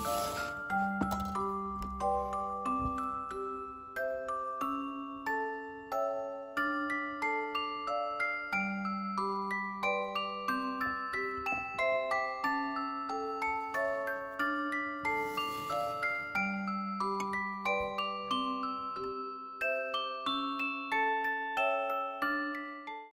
Yeah.